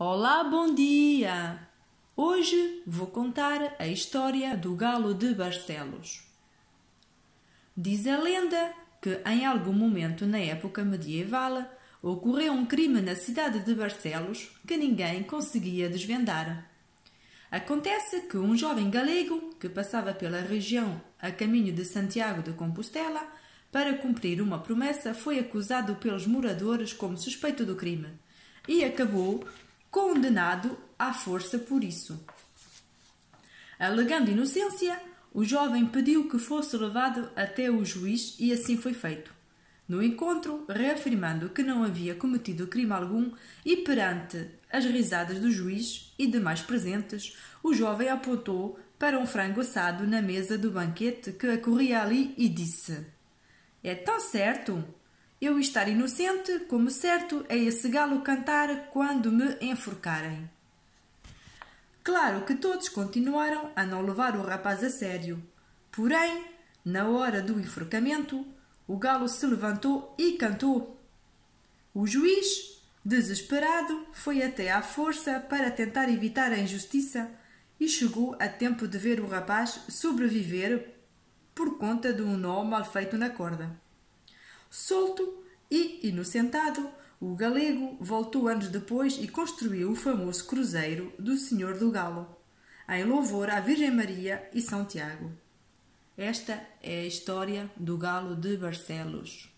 Olá, bom dia! Hoje vou contar a história do galo de Barcelos. Diz a lenda que em algum momento na época medieval ocorreu um crime na cidade de Barcelos que ninguém conseguia desvendar. Acontece que um jovem galego que passava pela região a caminho de Santiago de Compostela para cumprir uma promessa foi acusado pelos moradores como suspeito do crime e acabou condenado à força por isso. Alegando inocência, o jovem pediu que fosse levado até o juiz e assim foi feito. No encontro, reafirmando que não havia cometido crime algum e perante as risadas do juiz e demais presentes, o jovem apontou para um frango assado na mesa do banquete que acorria ali e disse: É tão certo eu estar inocente, como certo é esse galo cantar quando me enforcarem. Claro que todos continuaram a não levar o rapaz a sério. Porém, na hora do enforcamento, o galo se levantou e cantou. O juiz, desesperado, foi até à força para tentar evitar a injustiça e chegou a tempo de ver o rapaz sobreviver por conta de um nó mal feito na corda. Solto e inocentado, o galego voltou anos depois e construiu o famoso cruzeiro do Senhor do Galo, em louvor à Virgem Maria e São Tiago. Esta é a história do Galo de Barcelos.